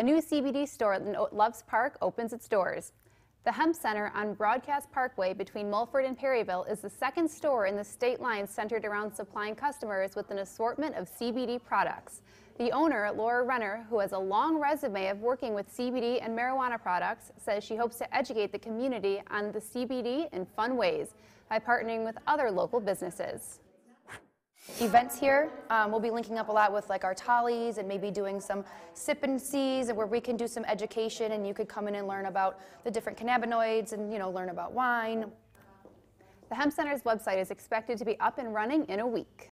A new CBD store in Loves Park opens its doors. The Hemp Center on Broadcast Parkway between Mulford and Perryville is the second store in the state line centered around supplying customers with an assortment of CBD products. The owner, Laura Renner, who has a long resume of working with CBD and marijuana products, says she hopes to educate the community on the CBD in fun ways by partnering with other local businesses events here. Um, we'll be linking up a lot with like our tallies and maybe doing some sip and sees where we can do some education and you could come in and learn about the different cannabinoids and you know learn about wine. The Hemp Center's website is expected to be up and running in a week.